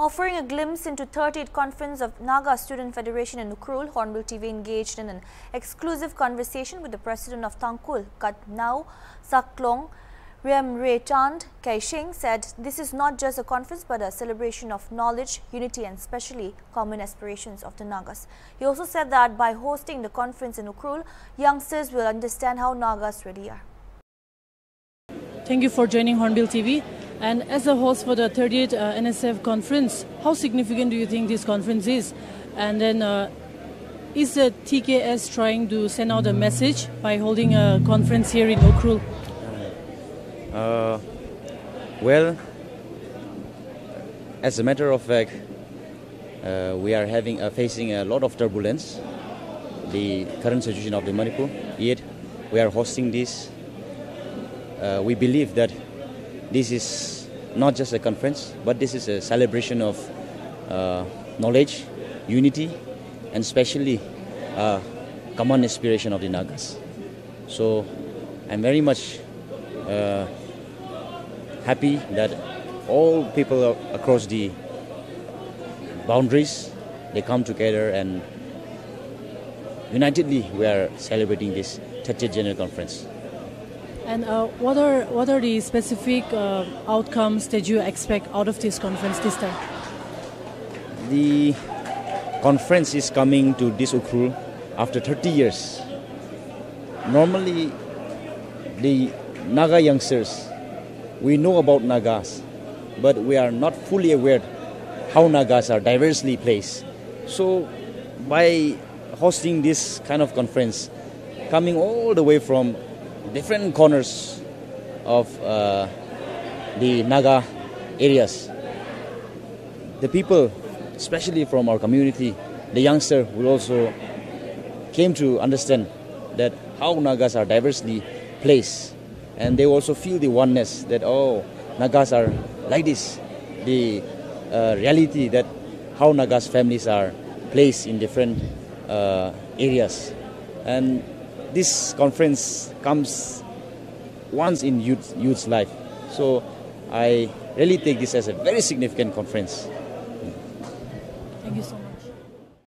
Offering a glimpse into 38th conference of Naga Student Federation in Ukhrul, Hornbill TV engaged in an exclusive conversation with the president of Tangkhul, Katamnao Saklong, Riam Chand Kaishing said this is not just a conference but a celebration of knowledge, unity and especially common aspirations of the Nagas. He also said that by hosting the conference in Ukhrul, youngsters will understand how Nagas really are. Thank you for joining Hornbill TV. And as a host for the 38th uh, NSF conference, how significant do you think this conference is? And then, uh, is the TKS trying to send out a message by holding a conference here in Ukhrul? Uh, well, as a matter of fact, uh, we are having uh, facing a lot of turbulence. The current situation of the Manipur. Yet, we are hosting this. Uh, we believe that this is not just a conference, but this is a celebration of uh, knowledge, unity, and especially uh, common aspiration of the Nagas. So I'm very much uh, happy that all people across the boundaries they come together and unitedly we are celebrating this 30th General Conference. And uh, what are what are the specific uh, outcomes that you expect out of this conference this time? The conference is coming to this Ukhrul after 30 years. Normally, the Naga youngsters, we know about Nagas, but we are not fully aware how Nagas are diversely placed. So, by hosting this kind of conference, coming all the way from different corners of uh, the Naga areas. The people, especially from our community, the youngster will also came to understand that how Nagas are diversely placed, and they also feel the oneness that oh Nagas are like this, the uh, reality that how Nagas families are placed in different uh, areas, and this conference comes once in youth, youth's life. So I really take this as a very significant conference. Thank you so much.